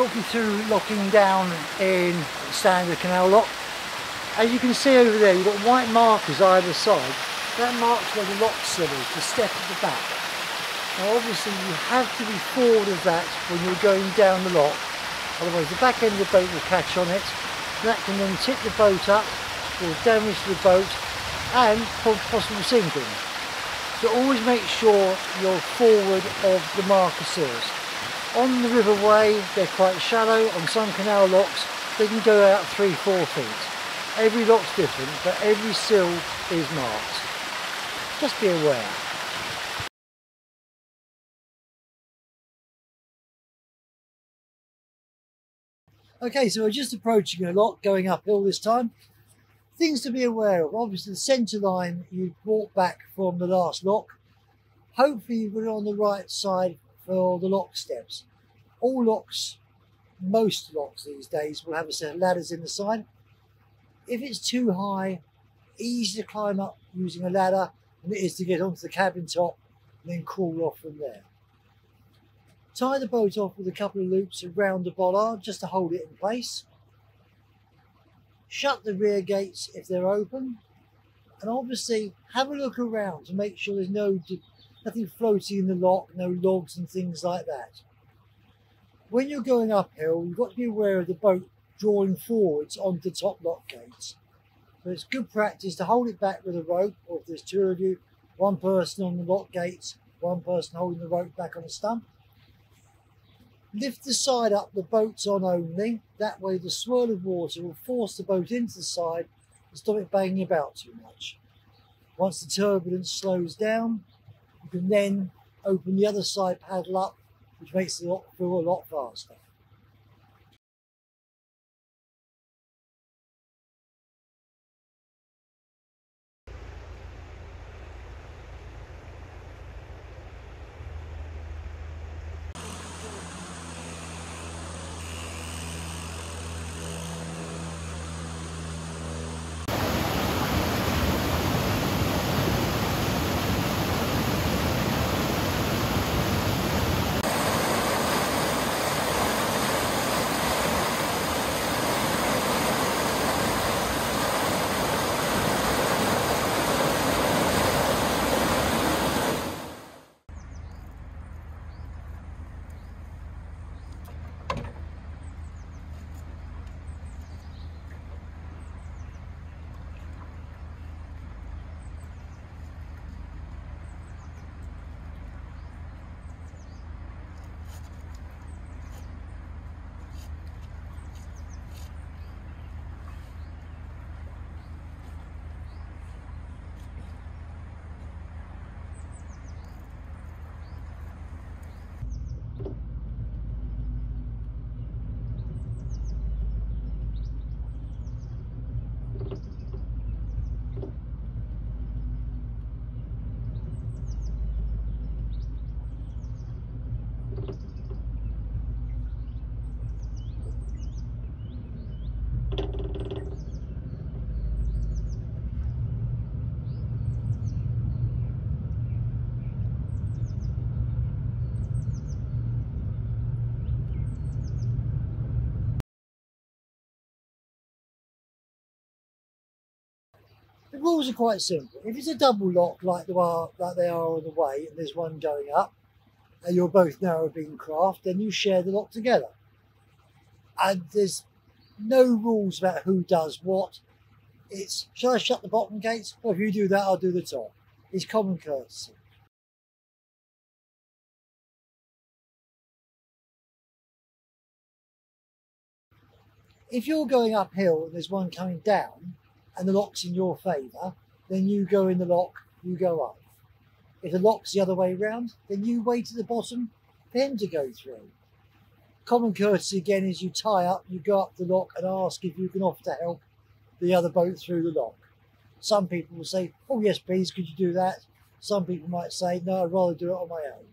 talk you through locking down in standard canal lock. As you can see over there, you've got white markers either side. That marks where the lock sill is, the step at the back. Now obviously you have to be forward of that when you're going down the lock, otherwise the back end of the boat will catch on it. That can then tip the boat up, cause damage the boat and possible sinking. So always make sure you're forward of the marker sills. On the riverway, they're quite shallow. On some canal locks, they can go out three, four feet. Every lock's different, but every sill is marked. Just be aware. Okay, so we're just approaching a lock, going uphill this time. Things to be aware of. Obviously, the centre line you brought back from the last lock. Hopefully, you've got it on the right side for the lock steps. All locks, most locks these days, will have a set of ladders in the side. If it's too high, easy to climb up using a ladder than it is to get onto the cabin top and then crawl off from there. Tie the boat off with a couple of loops around the bollard just to hold it in place. Shut the rear gates if they're open and obviously have a look around to make sure there's no nothing floating in the lock, no logs and things like that. When you're going uphill, you've got to be aware of the boat drawing forwards onto the top lock gates. So it's good practice to hold it back with a rope, or if there's two of you, one person on the lock gates, one person holding the rope back on a stump. Lift the side up the boat's on only, that way the swirl of water will force the boat into the side and stop it banging about too much. Once the turbulence slows down, you can then open the other side paddle up, which makes the feel a lot faster. The rules are quite simple. If it's a double lock like, the, like they are on the way and there's one going up and you're both narrow beam craft, then you share the lock together. And there's no rules about who does what. It's, shall I shut the bottom gates? Well, if you do that, I'll do the top. It's common courtesy. If you're going uphill and there's one coming down, and the lock's in your favour, then you go in the lock, you go up. If the lock's the other way around, then you wait at the bottom for him to go through. Common courtesy again is you tie up, you go up the lock and ask if you can offer to help the other boat through the lock. Some people will say, oh yes please, could you do that? Some people might say, no, I'd rather do it on my own.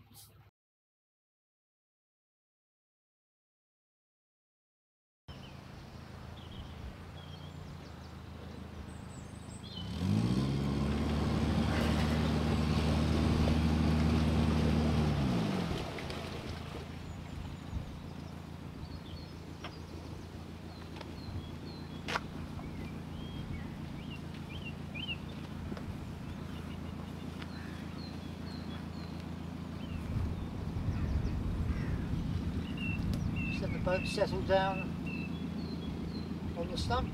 Just let the boat settle down on the stump.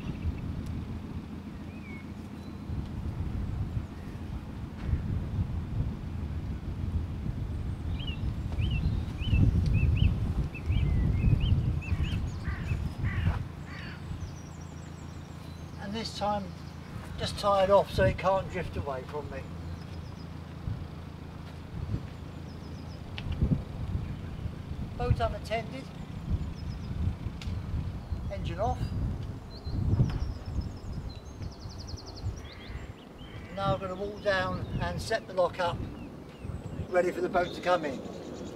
And this time just tie it off so it can't drift away from me. Boat unattended, engine off. Now I'm going to walk down and set the lock up, ready for the boat to come in.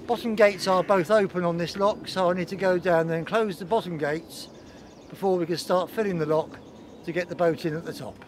Bottom gates are both open on this lock, so I need to go down there and close the bottom gates before we can start filling the lock to get the boat in at the top.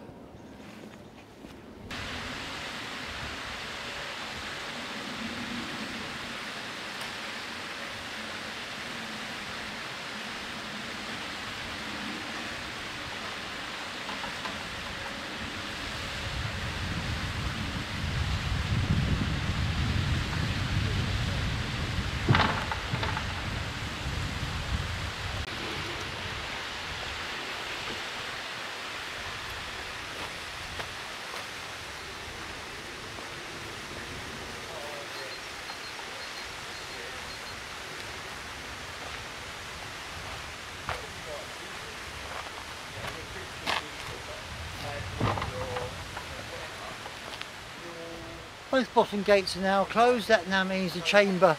Both bottom gates are now closed. That now means the chamber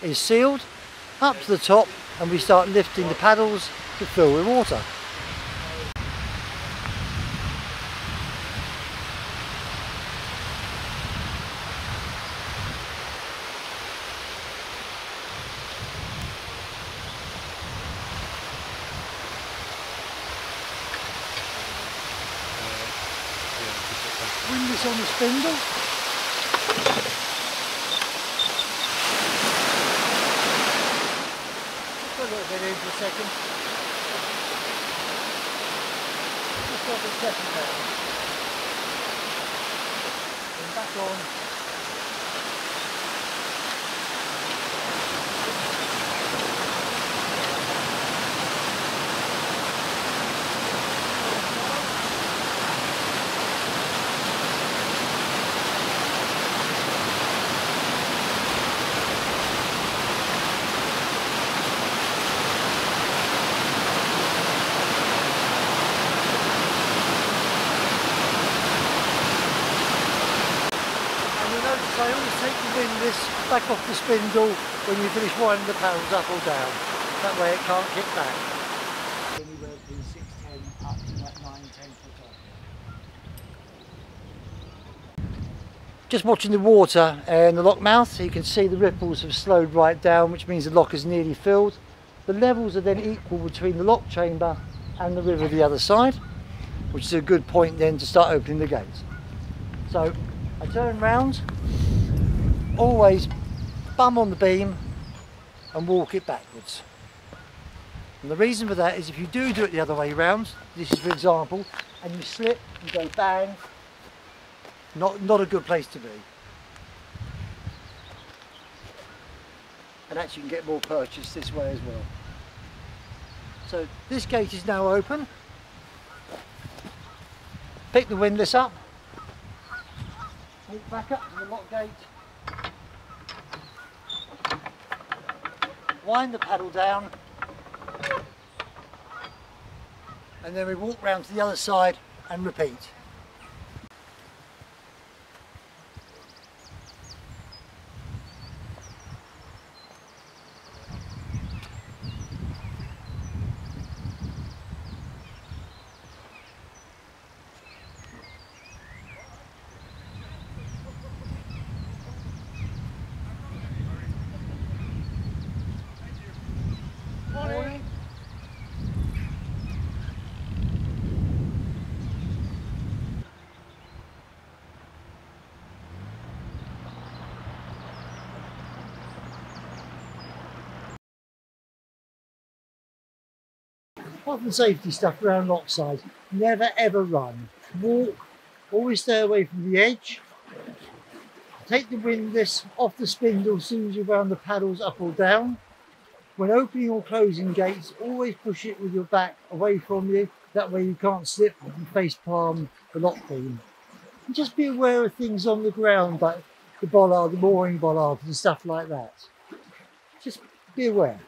is sealed up to the top and we start lifting the paddles to fill with water. Windlass on the spindle. In for a second. Just got the second down. And back on. I always take the windlass back off the spindle when you finish winding the paddles up or down. That way it can't kick back. Anywhere between 6, 10 up to like 9, 10 foot Just watching the water and the lock mouth, so you can see the ripples have slowed right down, which means the lock is nearly filled. The levels are then equal between the lock chamber and the river the other side, which is a good point then to start opening the gates. So I turn round, always bum on the beam and walk it backwards. And the reason for that is if you do do it the other way round, this is for example, and you slip and go bang, not, not a good place to be. And actually you can get more purchase this way as well. So this gate is now open. Pick the windlass up Walk back up to the lock gate. Wind the paddle down. And then we walk round to the other side and repeat. Health and safety stuff around lockside. Never ever run. Walk, always stay away from the edge. Take the windlass off the spindle as soon as you round the paddles up or down. When opening or closing gates, always push it with your back away from you. That way you can't slip and face palm the lock beam. And just be aware of things on the ground like the bollard, the mooring bollard and stuff like that. Just be aware.